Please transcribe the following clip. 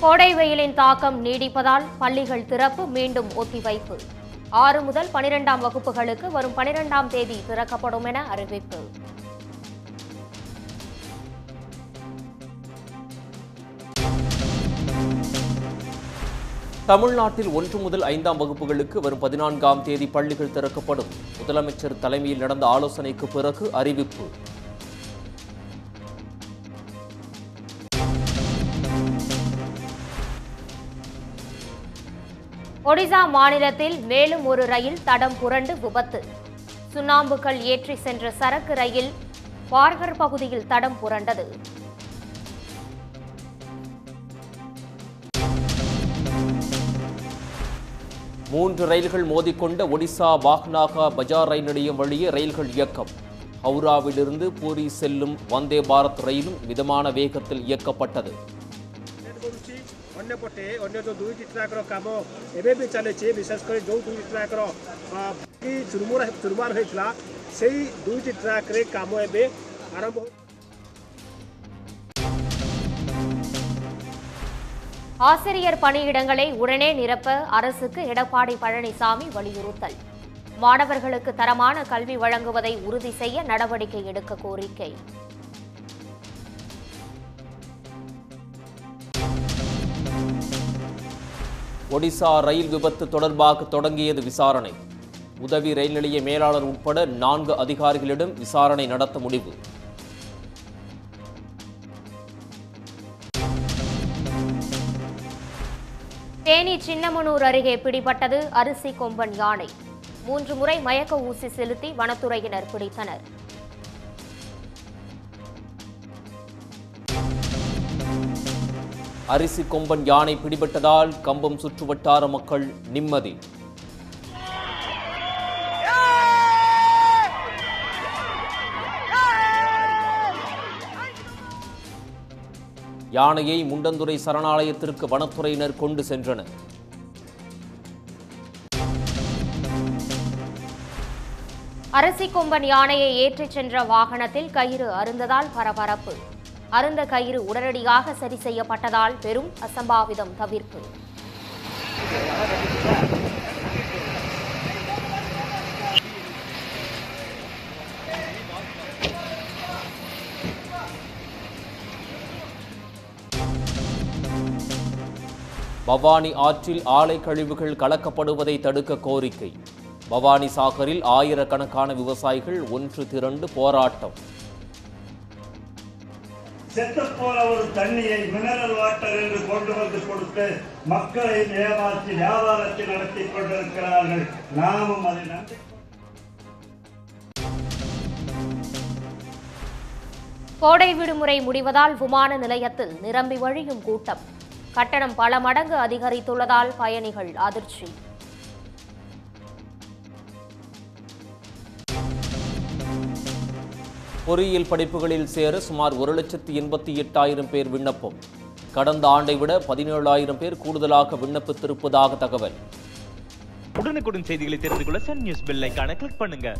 கோடை வெயிலின் தாக்கம் நீடிப்பதால் பள்ளிகள் திறப்பு மீண்டும் ஒத்திவைப்பு. ஆறு முதல் பனிரெண்டாம் வகுப்புகளுக்கு வரும் பனிரெண்டாம் தேதி திறக்கப்படும் என அறிவிப்பு. தமிழ்நாட்டில் ஒன்று முதல் ஐந்தாம் வகுப்புகளுக்கு வரும் பதினான்காம் தேதி பள்ளிகள் திறக்கப்படும். முதலமைச்சர் தலைமையில் நடந்த ஆலோசனைக்கு பிறகு அறிவிப்பு. ஒடிசா மாநிலத்தில் மேலும் ஒரு ரயில் தடம் புரண்டு விபத்து. சுண்ணாம்புகள் ஏற்றி சென்ற சரக்கு ரயில் பார்கர் பகுதியில் தடம் புரண்டது. மூன்று ரயில்கள் மோதிக்கொண்ட ஒடிசா வாக்னாகா பஜார் ரயில் நிலையம் வழியே ரயில்கள் இயக்கம். ஹவுராவிலிருந்து பூரி செல்லும் வந்தே பாரத் ரயிலும் மிதமான வேகத்தில் இயக்கப்பட்டது. ଅନ୍ୟପଟେ ଅନ୍ୟ ଯେଉଁ ଦୁଇଟି ଟ୍ରାକ୍ର କାମ ଏବେ ବି ଚାଲିଛି ବିଶେଷ କରି ଯେଉଁ ଦୁଇଟି ଟ୍ରାକ୍ର ଅ, କି ଚୁରମୁର ଚୁରମାର ହୋଇଥିଲା ସେଇ ଦୁଇଟି ଟ୍ରାକ୍ରେ କାମ ଏବେ ଆରମ୍ଭ ହୋ- ஆசிரியர் பணியிடங்களை உடனே நிரப்ப அரசுக்கு எடப்பாடி பழனிசாமி வலியுறுத்தல் மாணவர்களுக்கு தரமான கல்வி வழங்குவதை உறுதி செய்ய நடவடிக்கை எடுக்க கோரிக்கை ஒடிசா ரயில் விபத்து தொடர்பாக தொடங்கியது விசாரணை. உதவி ரயில் நிலைய மேலாளர் உட்பட நான்கு அதிகாரிகளிடம் விசாரணை நடத்த முடிவு. தேனி சின்னமனூர் அருகே பிடிபட்டது அரிசி கொம்பன் யானை. மூன்று முறை மயக்க ஊசி செலுத்தி வனத்துறையினர் பிடித்தனர். அரிசி கொம்பன் யானை பிடிபட்டதால் கம்பம் சுற்றுவட்டார மக்கள் நிம்மதி. யானையை முண்டந்துறை சரணாலயத்திற்கு வனத்துறையினர் கொண்டு சென்றனர். அரசி கொம்பன் யானையை ஏற்றிச் சென்ற வாகனத்தில் கயிறு அருந்ததால் பரபரப்பு. அருந்த கயிறு உடனடியாக சரி செய்யப்பட்டதால் பெரும் அசம்பாவிதம் தவிர்ப்பு. பவானி ஆற்றில் ஆலை கழிவுகள் கலக்கப்படுவதை தடுக்க கோரிக்கை. பவானி சாகரில் ஆயிரக்கணக்கான விவசாயிகள் ஒன்று திரண்டு போராட்டம். செத்துப்போன ஒரு தண்ணியை மினரல் வாட்டர் என்று கொண்டு வந்து கொடுத்து மக்களை ஏமாற்றி வியாபாரத்தை நடத்தி கொண்டிருக்கிறார்கள். நாமும் அதை நம்பி கோடை விடுமுறை முடிவதால் விமான நிலையத்தில் நிரம்பி வழியும் கூட்டம். கட்டணம் பல மடங்கு அதிகரித்துள்ளதால் பயணிகள் அதிர்ச்சி. பொறியியல் படிப்புகளில் சேர சுமார் ஒரு லட்சத்து எண்பத்தி எட்டாயிரம் பேர் விண்ணப்பம். கடந்த ஆண்டை விட பதினேழாயிரம் பேர் கூடுதலாக விண்ணப்பித்திருப்பதாக தகவல். உடனுக்குடன் செய்திகளை தெரிந்து கொள்ள சன் நியூஸ் பெல் கிளிக் பண்ணுங்க.